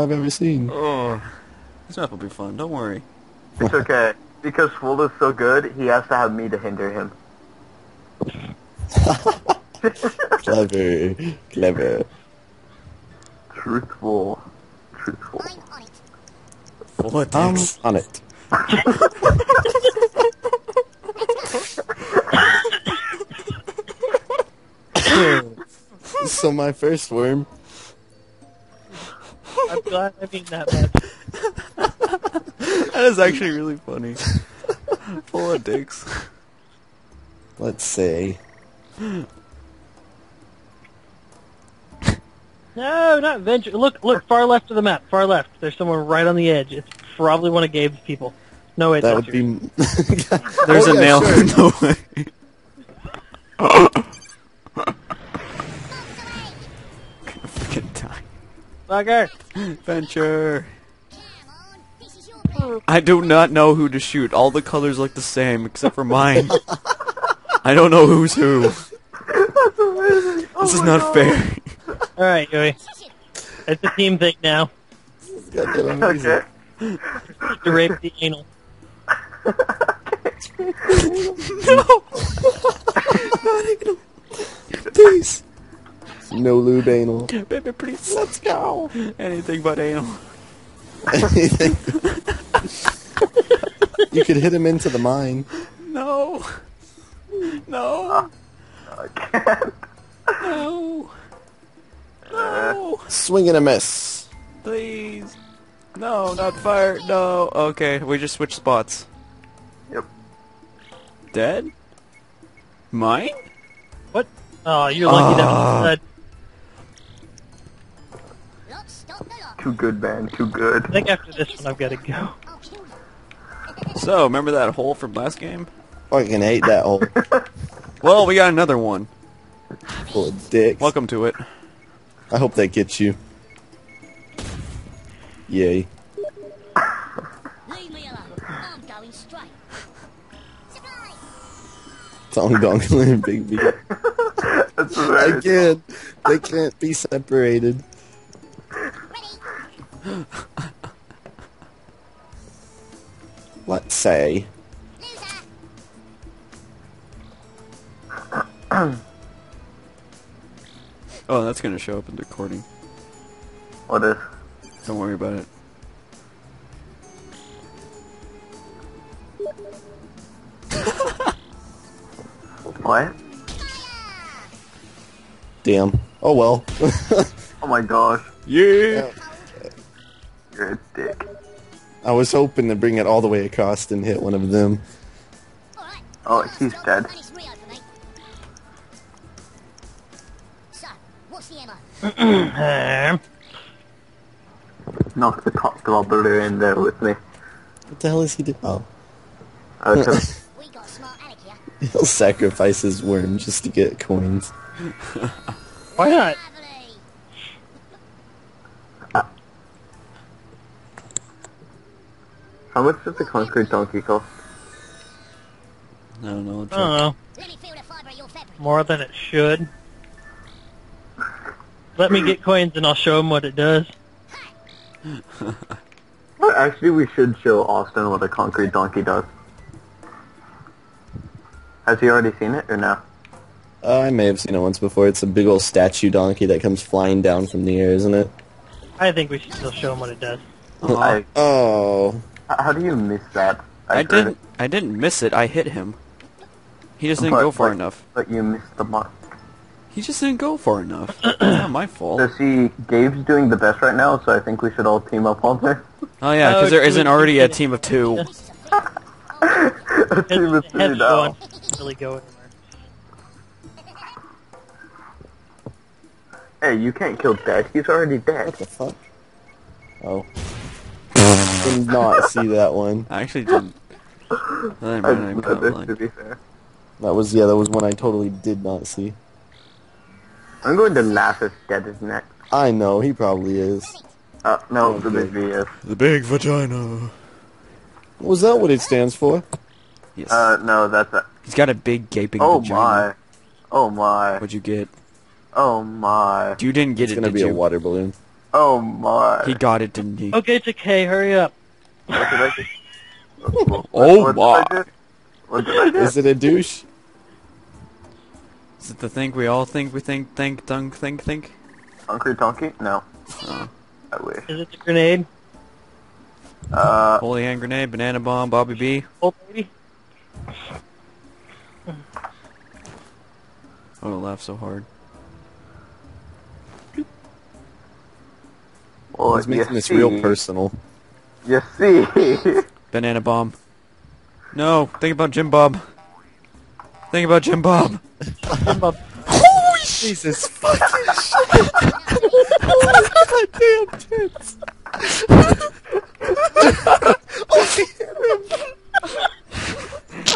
I've ever seen. Oh, this map will be fun. Don't worry. It's okay. Because Swoll is so good, he has to have me to hinder him. Clever, clever. Truthful. Truthful. I'm on it. Full of I'm dicks. on it. so my first worm. I'm glad I mean that much. That is actually really funny. Full of dicks. Let's see. No, not venture. Look, look, far left of the map. Far left. There's someone right on the edge. It's probably one of Gabe's people. No, wait, that that's would be. There's Oh, a yeah, nail sure. in the way. Bugger. Venture. Come on, this is your bit. I do not know who to shoot. All the colors look the same except for mine. I don't know who's who. This is oh not fair. All right, Joey. It's a team thing now. Goddamn amazing. Okay. To rape the anal. Please. No lube anal. Baby, please, let's go. Anything but anal. Anything. you could hit him into the mine. No. No. I can't. No. No. Swing and a miss. Please. No, not fire. No. Okay, we just switched spots. Yep. Dead? Mine? What? Oh, you're lucky Ah. that was Too good, man. Too good. I think after this one I've got to go. I'll kill them. So, remember that hole from last game? Fucking hate that hole. Well, we got another one. Full of dicks. Welcome to it. I hope that gets you. Yay. Leave me alone. I'm going straight. Dong dong and big B. That's right. Again, they can't be separated. Ready. Let's say. Oh, that's gonna show up in the recording. What is? Don't worry about it. What? Damn. Oh well. Oh my gosh. Yeah. You're a dick. I was hoping to bring it all the way across and hit one of them. Oh, he's dead. when it's Rio for me. So, what's the ammo? Um, Knock the top globber in there with me. What the hell is he doing? Oh. Okay. We got a smart aleck here. He'll sacrifice his worm just to get coins. why not? How much does the concrete donkey cost? I don't know. I don't know. Let me feel the fibre of your fabric. More than it should. Let me get coins and I'll show him what it does. Well, actually, we should show Austin what a concrete donkey does. Has he already seen it or no? Uh, I may have seen it once before. It's a big old statue donkey that comes flying down from the air, isn't it? I think we should still show him what it does. Aw. I, Oh. H- how do you miss that? I heard didn't. it, I didn't miss it. I hit him. He just didn't but- go far but- enough. But you missed the mark. He just didn't go far enough. it's not my fault. So see, Gabe's doing the best right now, so I think we should all team up on there. Oh yeah, because Oh, there two isn't already a team of two. This is a team of Head, three head's now. Really go anywhere. Hey, you can't kill dead. He's already dead. What the fuck? Oh. Did not see that one. I actually didn't. That didn't I matter, I'm just kinda know this, to be fair. That was yeah. That was one I totally did not see. I'm going to laugh if dead is next. I know he probably is. Uh, no, Oh, the big V is. The big vagina. Was that what it stands for? Yes. Uh, no, that's a. He's got a big gaping Oh vagina. my. Oh my. What'd you get? Oh my. You didn't get It's it, It's gonna did be you? a water balloon. Oh my. He got it, didn't he? Okay, Takei, hurry up. What did I do? Oh what my. Did I do? What did I do? Is it a douche? Is it the thing we all think we think, think, think, think, think? Hungry Donkey? No. Oh. I wish. Is it the grenade? Uh, Holy hand grenade, banana bomb, Bobby B. Old lady? I would laugh so hard. Well, He's making this see, real personal. You see. Banana bomb. No, think about Jim Bob. Think about Jim Bob. Jim Bob. Holy Jesus fucking shit! Goddamn tits!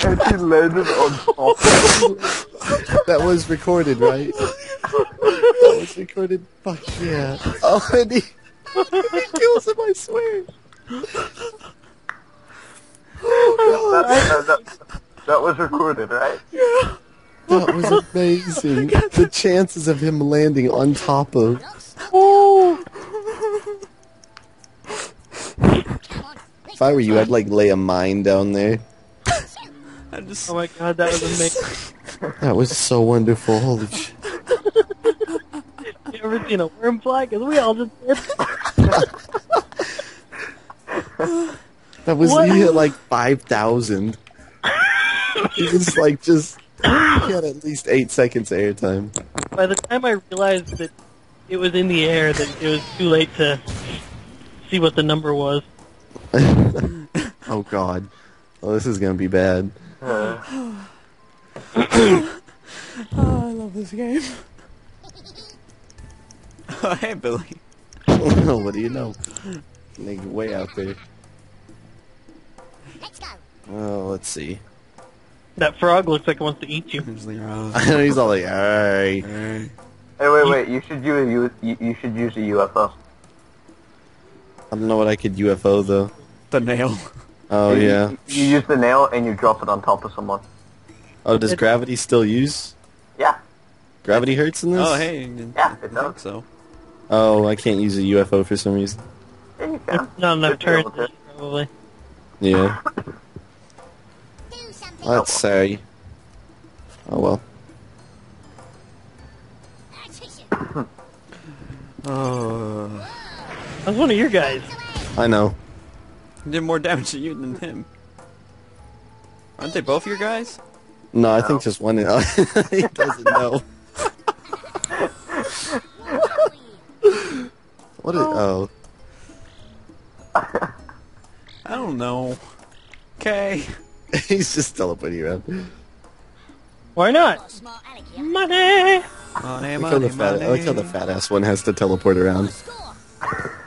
and he landed on top. That was recorded, right? that was recorded. Fuck yeah! Oh, and he, he kills him. I swear. Oh, that, that, that, that was recorded, right? Yeah. That was amazing. The chances of him landing on top of. Come on. If I were you, I'd like lay a mine down there. I just Oh my god, that was amazing. That was so wonderful. Holy shit. you ever seen a worm fly? Because we all just did. That was What? he hit like five thousand. he was like just he had at least eight seconds of airtime. By the time I realized that it was in the air, that it was too late to see what the number was. Oh god. Oh, this is gonna be bad. Oh, I love this game. oh, hey, Billy. what do you know? Like way out there. Let's go. Oh, let's see. That frog looks like it wants to eat you. There's Leroy. Oh. He's all like, alright. Hey. Hey, wait, wait. You should use a U- you, you should use a UFO. I don't know what I could UFO though. The nail. Oh You- yeah. You use the nail and you drop it on top of someone. Oh, does It- gravity still use? Yeah. Gravity hurts in this? Oh, hey. Yeah, it think does. so. Oh, I can't use a UFO for some reason. Yeah, you can. Not enough turns, probably. Yeah. Let's say. Oh well. Attention. Oh. Uh. That's one of your guys. I know. Did more damage to you than him. Aren't they both your guys? No, I No. think just one. he doesn't know. What is? Oh. oh. I don't know. Okay. He's just teleporting around. Why not? Smart Alec here. Money! Money, I like, money, the fat, I like how the fat ass one has to teleport around.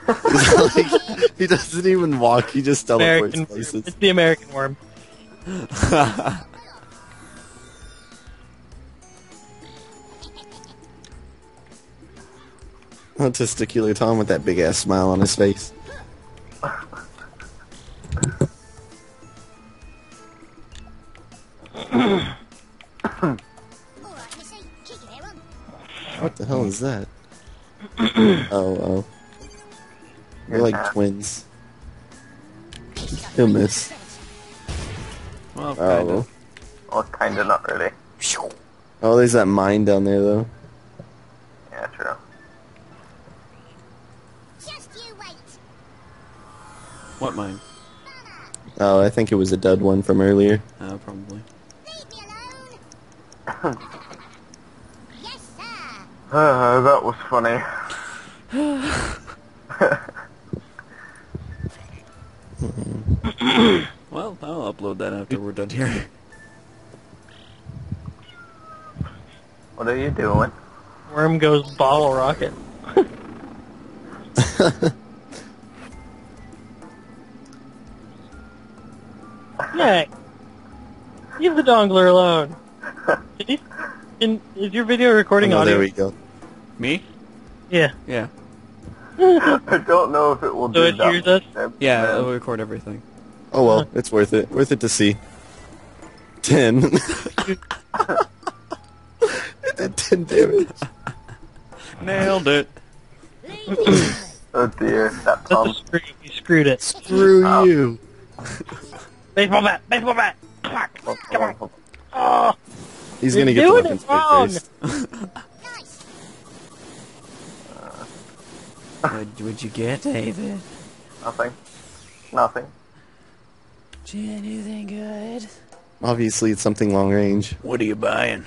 Like, he doesn't even walk. He just teleports American. places. It's the American worm. Oh, testicular Tom with that big ass smile on his face. All right, Missy. Kick it, Aaron. What the hell is that? oh, oh. They're like twins. He'll miss. well, oh. kind Oh. of. Well, kinda not really. Oh, there's that mine down there though. Yeah, true. Just you wait. What mine? Oh, I think it was a dud one from earlier. Uh, probably. Leave me alone. yes, sir. Uh, that was funny. Well, I'll upload that after we're done here. What are you doing? Worm goes bottle rocket. Yay! Leave the dongler alone. Did you, in, is your video recording Oh, audio? there we go. Me? Yeah. Yeah. I don't know if it will So do it that. hears us? Yeah, Man. I'll record everything. Oh well, it's worth it. Worth it to see. Ten. it did ten damage. Nailed it. Leave me alone. Oh dear, that That's a screw. You screwed it. Screw Ow. you. Baseball bat. Baseball bat. Fuck. Oh, Come on. Oh, oh. oh. He's You're gonna get the doing weapon it wrong. first. Nice. What would you get, David? Nothing. Nothing. Did anything good? Obviously, it's something long range. What are you buying?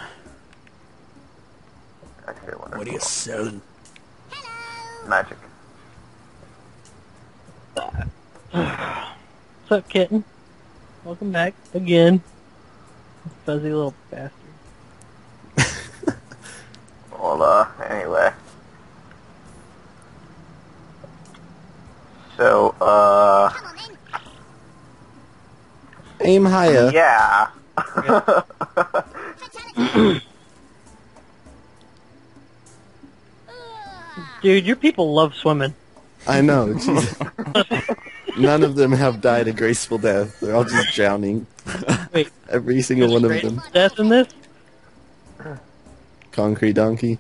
Actually. What are you selling? Magic. what's up, kitten? Welcome back again. Fuzzy little bastard. Well, uh, anyway. So, uh, Come on then. Aim higher. yeah. Fatality. Dude, your people love swimming. I know. Jesus. None of them have died a graceful death. They're all just drowning. Wait, Every single one of them. death in this? Concrete donkey.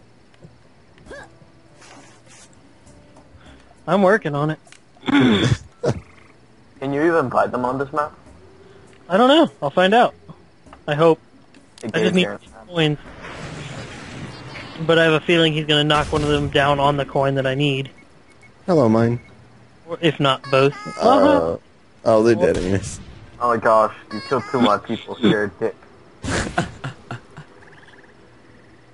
I'm working on it. Can you even buy them on this map? I don't know. I'll find out. I hope. I just need coins. But I have a feeling he's going to knock one of them down on the coin that I need. Hello, mine. Or if not both. Uh-huh. Uh, oh, they're dead anyways. Oh my gosh, you killed two of my people. You're a dick.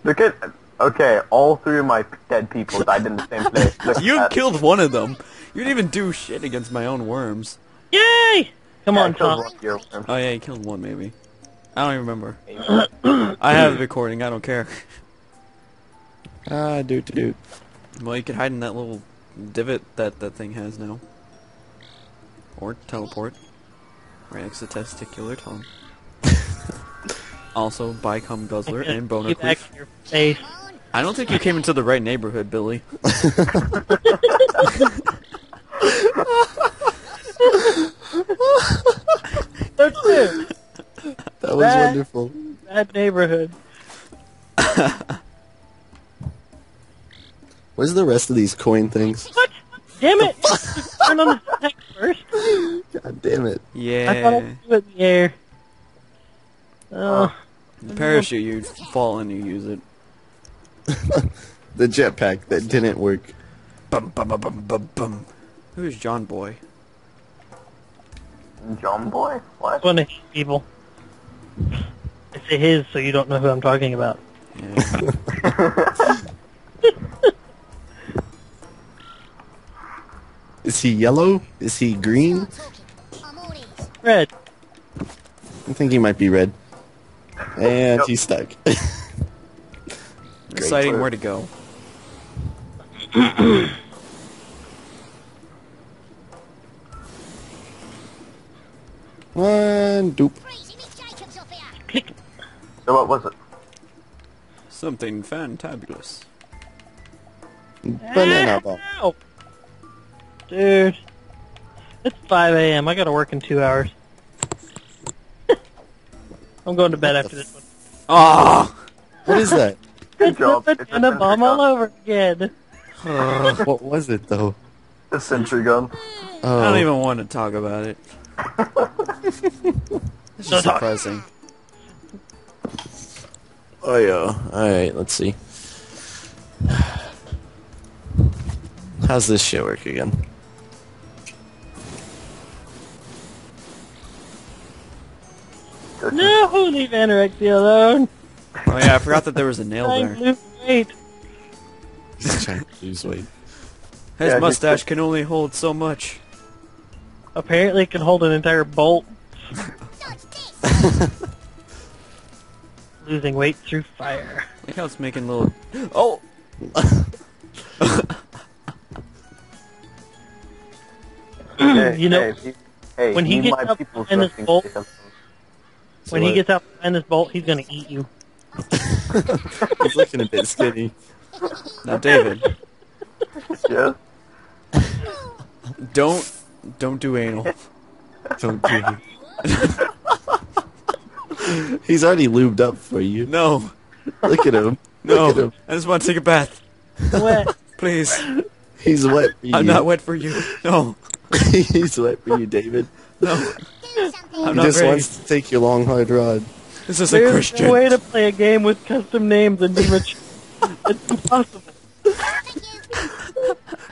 Look at. Okay, all three of my dead people died in the same place. Look You killed one of them. You didn't even do shit against my own worms. Yay! Come Yeah, on, Tom. one of your worms. Oh yeah, you killed one maybe. I don't even remember. I have the recording. I don't care. Ah, doot doot. Well, you could hide in that little divot that that thing has now. Or teleport. Right next to testicular tongue. also, bicom guzzler and boner Keep back queef. your face. I don't think you came into the right neighborhood, Billy. That's it. That was Bad. wonderful. Bad neighborhood. Where's the rest of these coin things? What? Damn it! Turn on the text first. God damn it. Yeah. I thought I Yeah. would do it in the air. Oh, The parachute, you fall and you use it. The jetpack that didn't work. Bum bum bum bum bum bum. Who's John Boy? John Boy? What? one of his people. It's say his, so you don't know who I'm talking about. Yeah. Is he yellow? Is he green? Talking. I'm all. Red. I think he might be red. And Yep. he's stuck. Deciding where to go. One doop. Crazy Mick Jacobs up here. So what was it? Something fantabulous. Banana ball. Ow. Dude. It's 5 a.m. I gotta work in two hours. I'm going to bed after this one. Ah! What is that? Good It's job. a It's a banana sentry bomb all over again. what was it though? A sentry gun. Oh, I don't even want to talk about it. It's just talk. depressing. Oh yeah. All right. Let's see. How's this shit work again? No, leave anorexia alone. Oh yeah, I forgot that there was a nail Trying there. to lose weight. He's trying to lose weight. His Yeah, mustache just- can only hold so much. Apparently, it can hold an entire bolt. Losing weight through fire. Look how it's making little. Oh! Hey, You know, hey, pe- hey, when he me gets my up people in this trusting bolt- Jacob. when he gets out behind this bolt, he's gonna eat you. He's looking a bit skinny. Now, David, Yeah. don't don't do anal. Don't do it. He's already lubed up for you. No, Look at him. no. Look at him. I just want to take a bath, Wet. please. He's wet for you. I'm not wet for you. No, He's wet for you, David. no. Do something. I'm He not just very. wants to take your long hard rod. This is a There's Christian. no way to play a game with custom names and be rich. it's impossible.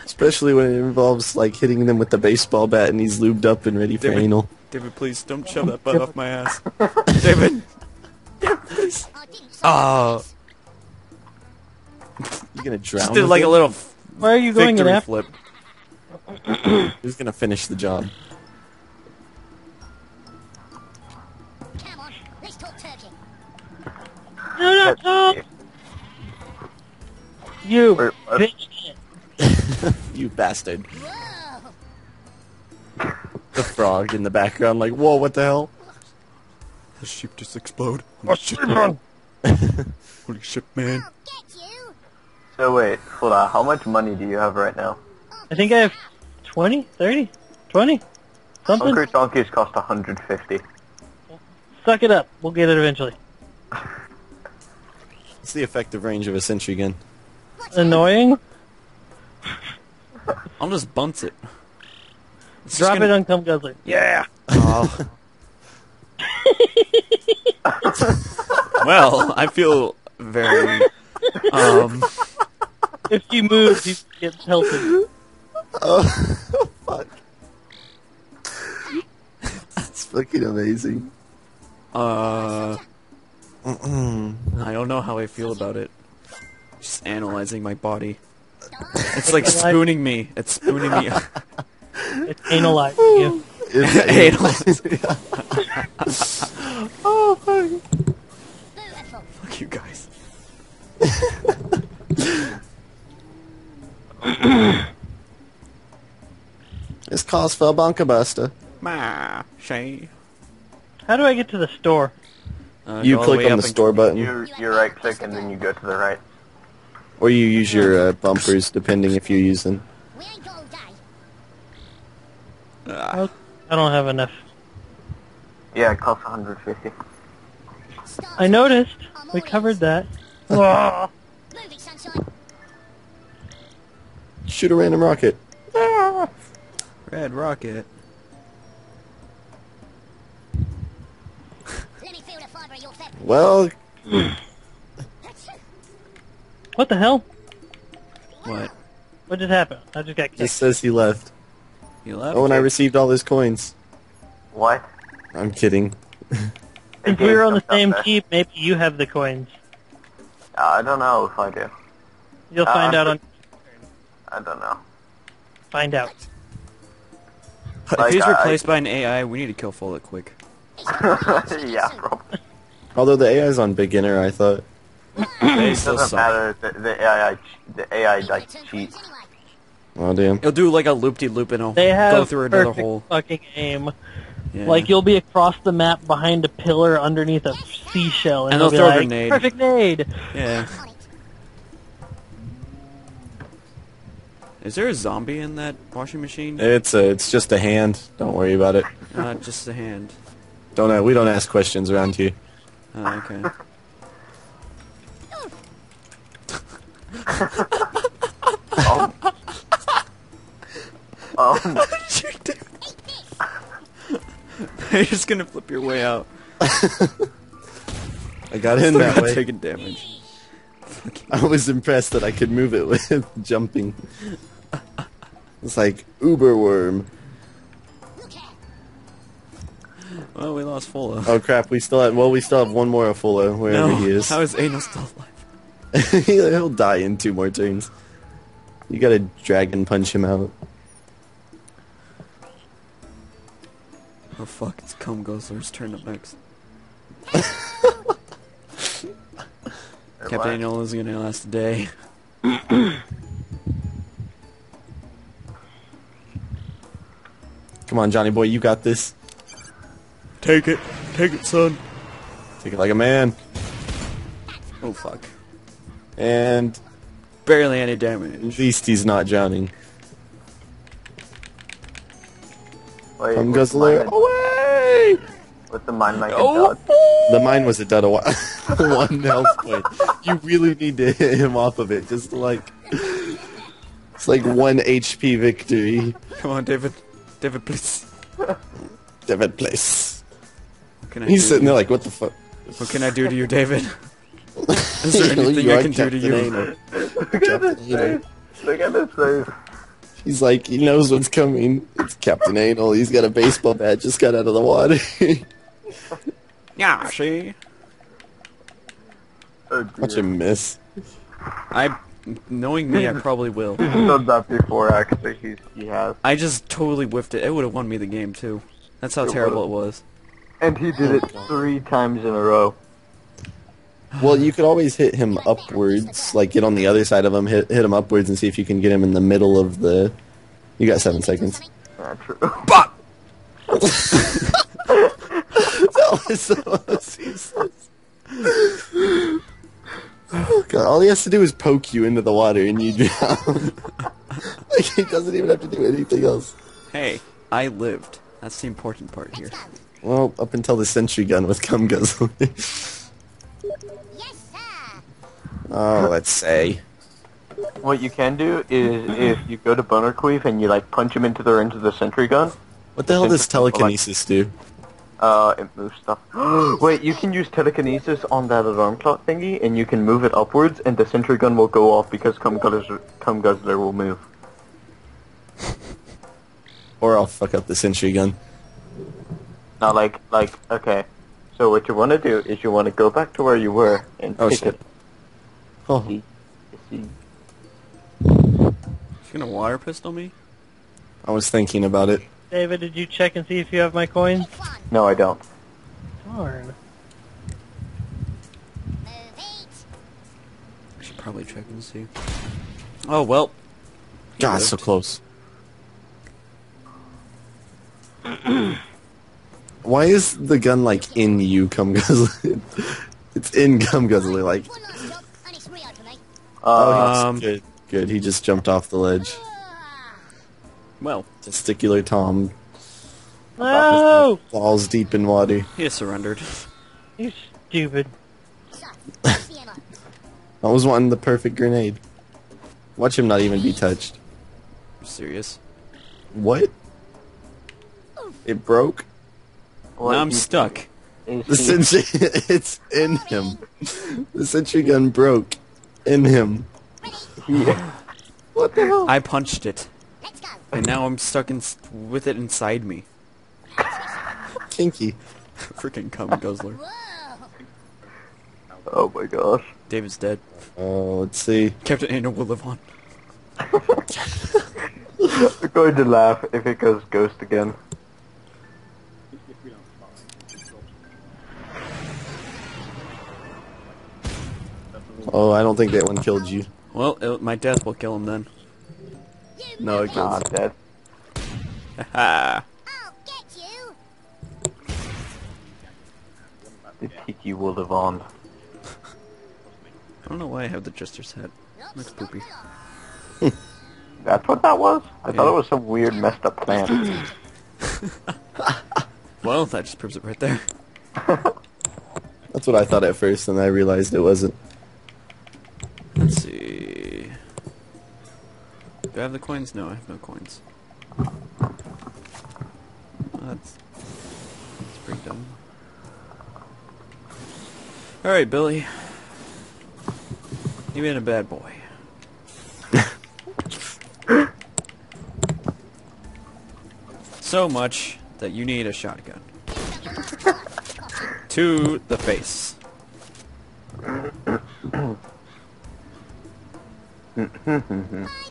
Especially when it involves like hitting them with the baseball bat and he's lubed up and ready for anal. David, please don't shove that butt off my ass. David. I didn't say Oh, You gonna drown? just did with like a little Why are you going in victory flip. Who's gonna finish the job? No, no, no. You Wait, what? bitch. You bastard. Whoa. The frog in the background, like, whoa, what the hell? The sheep just explode. Oh, shit, man. Holy shit, man. I'll get you. So wait, hold on. How much money do you have right now? Oh, I think I have 20, 30, 20, something. Hungry donkeys cost 150. Suck it up. We'll get it eventually. What's the effective range of a sentry gun? Annoying. I'll just bunce it. It's Drop gonna- it on Cum Guzzler. Yeah. Oh. well, I feel very. Um, If he moves, he gets pelted. Oh, fuck. That's fucking amazing. uh. I don't know how I feel about it. Just analyzing my body. It's like spooning me. It's spooning me. It's analyzing you. Analyzing. oh, fuck. Fuck you guys. This calls for a bunker buster. Ma, Shay. How do I get to the store? Uh, You click way on the store button, You you right click and then you go to the right. or you use your uh, bumpers, depending if you use them. We ain't got all day. I don't have enough. Yeah, it costs 150. I noticed. We covered that. Move it, sunshine. Shoot a random rocket. Red rocket. Let me feel the fibre of your fabric. Well, What the hell? What? What just happened? I just got just kicked. says he left. You left? Oh, and I received all his coins. What? I'm kidding. Since we were on the same team, maybe you have the coins. Uh, I don't know if I do. You'll Uh, find out on. I don't know. Find out. if Like, he's I- replaced by an AI, we need to kill Follett quick. yeah, probably. Although the AI's on beginner, I thought. They It doesn't suck. matter. The, the AI, ch- the AI like cheats. Oh damn. It'll do like a loop-de-loop and he'll They have go through another perfect hole. fucking aim. Yeah. Like you'll be across the map behind a pillar underneath a seashell, and, And they'll they'll be throw a like, grenade. Perfect nade. Yeah. Is there a zombie in that washing machine? It's a, it's just a hand. Don't worry about it. Uh, just a hand. Don't uh, we don't ask questions around here. Oh, ah. okay. Oh. oh, You're just gonna flip your way out. I got in that way. Taking damage. I was impressed that I could move it with jumping. It's like Uber worm. Well, we lost Fola. Oh crap! We still have well, we still have one more Afolo wherever no, he is. how is Anal still alive? He'll die in two more turns. You gotta dragon punch him out. Oh fuck, it's Cum Guzzler's turn up next. Captain Anal is gonna last a day. Come on, Johnny boy, you got this. Take it. Take it, son. Take it like a man. Oh fuck. And Barely any damage. at damage. least he's not drowning. Wait, Come what's guzzler mine- away! With the mine like Oh. a dog? The mine was a dead a while. one health point. You really need to hit him off of it, just like. It's like one HP victory. Come on, David. David, please. David place. What can I He's do sitting to there like, what the fuck? What can I do to you, David? Is there anything You I are can do to you? Look at Captain his Anal. face. Look at his face. He's like, he knows what's coming. It's Captain Anal. He's got a baseball bat, just got out of the water. Yeah, see? Oh, dear. Watch him miss. I, knowing me, I probably will. He's done that before, actually. He's, he has. I just totally whiffed it. It would have won me the game, too. That's how It terrible it would've. was. And he did it oh, three times in a row. Well, you could always hit him upwards, like get on the other side of him, hit, hit him upwards, and see if you can get him in the middle of the. You got seven seconds. Yeah, true. But! that was the most useless. Oh, God, all he has to do is poke you into the water and you drown. like he doesn't even have to do anything else. Hey, I lived. That's the important part here. Well, up until the sentry gun with cum guzzler. Yes, sir. oh, let's say. What you can do is if you go to Boner Queef and you like punch him into the range of the sentry gun, What the hell does Sentry like- telekinesis do? uh, it moves stuff. Wait, you can use telekinesis on that alarm clock thingy, and you can move it upwards, and the sentry gun will go off because cum guzzler, cum guzzler will move. Or I'll fuck up the sentry gun. Now, like, like, okay. So what you want to do is you want to go back to where you were and Oh, pick shit. it. Oh, See, see. You gonna water pistol me? I was thinking about it. David, did you check and see if you have my coins? Pick one. No, I don't. Darn. Move it. I should probably check and see. Oh, well. God, so close. Why is the gun like in you, cum guzzler? it's in cum guzzler, like. One last job, and it's Rio for me. Uh, Um, good, good. He just jumped off the ledge. Well, Testicular Tom, No! balls deep in water. he surrendered. You stupid. So, what's the ammo? I was wanting the perfect grenade. Watch him not even be touched. Serious. What? It broke? What now I'm stuck. is The he- sentry, it's in him. The sentry gun broke in him. What the hell? I punched it, Let's go. and now I'm stuck in with it inside me. Kinky. Freaking cum guzzler. Whoa. Oh my gosh. David's dead. Oh, let's see. Captain Anal will live on. I'm going to laugh if it goes ghost again. Oh, I don't think that one killed you. Well, it, my death will kill him then. No, it Nah, killed. dead. Ha! I'll get you. The tiki will live on. I don't know why I have the Jester's hat. Looks poopy. That's what that was? I thought it was some weird messed up plant. Well, that just proves it right there. That's what I thought at first, and I realized it wasn't. Let's see. Do I have the coins? No, I have no coins. Oh, that's, that's pretty dumb. Alright, Billy. You've been a bad boy. so much that you need a shotgun. to the face.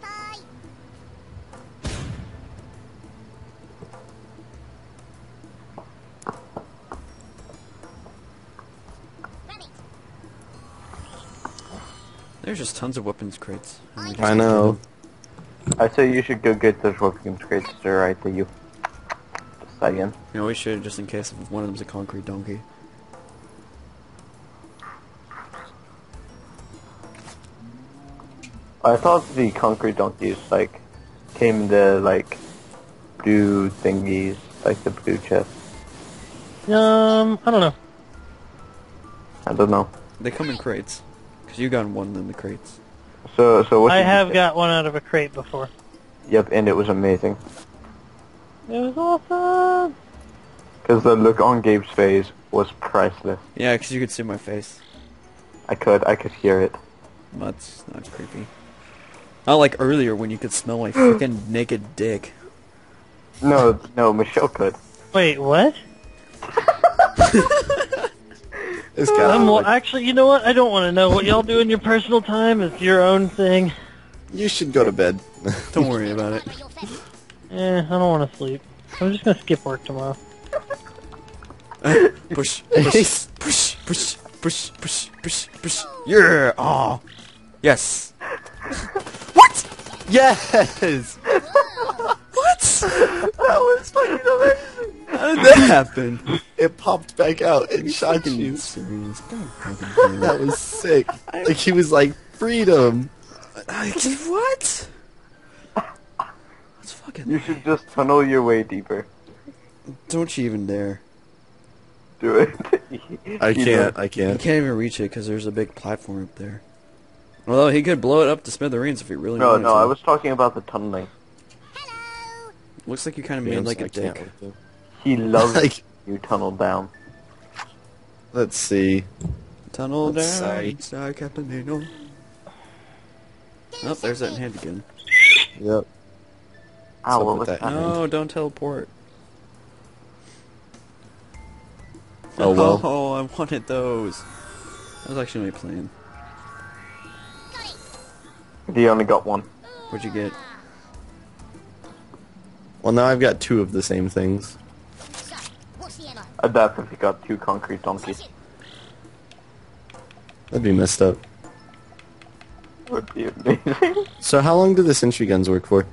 There's just tons of weapons crates. and we just I don't know. I say you should go get those weapons crates. They're right there, you. Just saying. You know, we should just in case one of them's a concrete donkey. I thought the concrete donkeys, like, came in the, like, blue thingies, like the blue chest. Um, I don't know. I don't know. They come in crates. Because you got one in the crates. So, so what? I have got one out of a crate before. Yep, and it was amazing. It was awesome. Because the look on Gabe's face was priceless. Yeah, because you could see my face. I could, I could hear it. That's not creepy. Not like earlier when you could smell my freaking naked dick. No, no, Michelle could. Wait, what? This guy. I'm, well, like, actually, you know what? I don't want to know what y'all do in your personal time. It's your own thing. you should go to bed. Don't worry about it. Eh, I don't want to sleep. I'm just gonna skip work tomorrow. Push, push, push, push, push, push, push, push. Yeah! Oh, yes. what? yes. What? That was fucking amazing. How did that happen? It popped back out and shot Fucking you. serious. Don't fucking do That was sick. Like he was like freedom. I, what? That's fucking. You should just tunnel your way deeper. Don't you even dare. Do it. I can't. I can't. You can't even reach it because there's a big platform up there. Although he could blow it up to smithereens if he really No, wanted no, to. I was talking about the tunneling. Hello. Looks like you kind of made James, like I a can't dick. He loves Like, you tunnel down. let's see. Tunnel Let's down, say- star Captain Nino. Oh, there's that hand again. Yep. Ow, up what with was that? that? No, don't teleport. Oh well. Oh, I wanted those. That was actually my plan. He only got one. What'd you get? Well, now I've got two of the same things. So, what's the ammo? I definitely got two concrete donkeys. Session. That'd be messed up. Would be amazing. So how long do the sentry guns work for?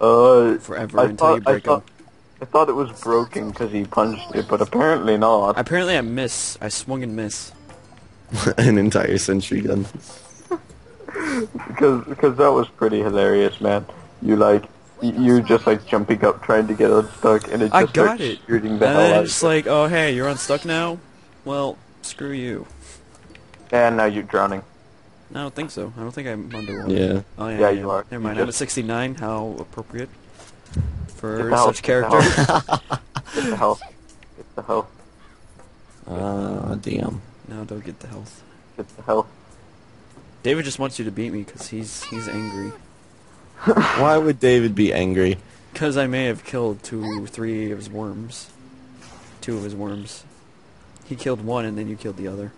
Uh, Forever I until thought, you break I thought, them. I thought it was broken because he punched it, but apparently not. Apparently I miss. I swung and miss. An entire sentry gun. Because because that was pretty hilarious, man. You like y- you just like jumping up trying to get unstuck, and it just I got starts it. shooting And the hell out. it's just of you. like, oh hey, you're unstuck now? Well, screw you. and now you're drowning. I don't think so. I don't think I'm underwater. Yeah. Oh yeah, Yeah, I you are. Never You mind. I'm at just- 69. How appropriate for Get such get the character. Get the health. Get the health. Ah, damn. no, don't get the health. Get the health. David just wants you to beat me because he's he's angry. Why would David be angry? Because I may have killed two, three of his worms. Two of his worms. He killed one and then you killed the other.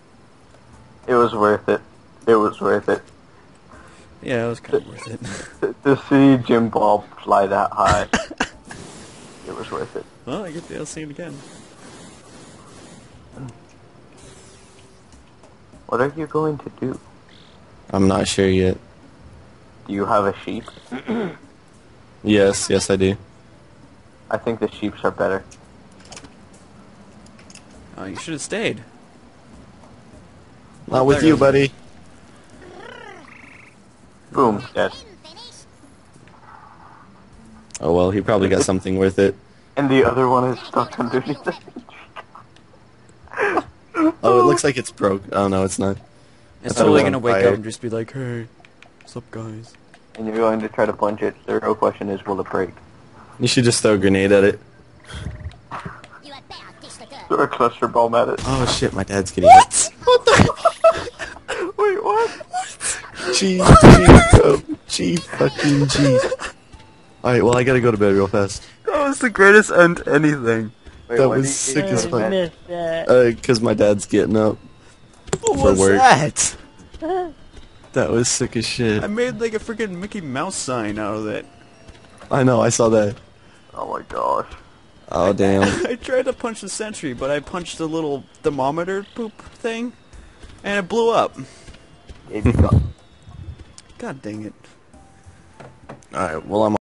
It was worth it. It was worth it. Yeah, it was kind of worth it. To, to see Jim Bob fly that high, it was worth it. well, I get to see it again. What are you going to do? I'm not sure yet. Do you have a sheep? Yes, yes I do. I think the sheeps are better. Oh, you should have stayed. Not with you, goes- buddy. Boom, dead. Finish. Oh well, he probably got something worth it. And the other one is stuck underneath it. Oh, it looks like it's broke. Oh no, it's not. It's thought totally gonna wake fire. up and just be like, hey, what's up, guys? And you're going to try to punch it. The real question is, will it break? You should just throw a grenade at it. You had better dish the dirt. Throw a cluster bomb at it. Oh shit, my dad's getting what? What the? Wait, what? G, G, oh, G, fucking G. Alright, well I gotta go to bed real fast. That was the greatest end to anything. Wait, That was sick as fuck. Uh, cause my dad's getting up. What For was work. that? That was sick as shit. I made like a freaking Mickey Mouse sign out of it. I know, I saw that. Oh my gosh. Oh damn. I tried to punch the sentry, but I punched the little thermometer poop thing, and it blew up. God dang it. Alright, well I'm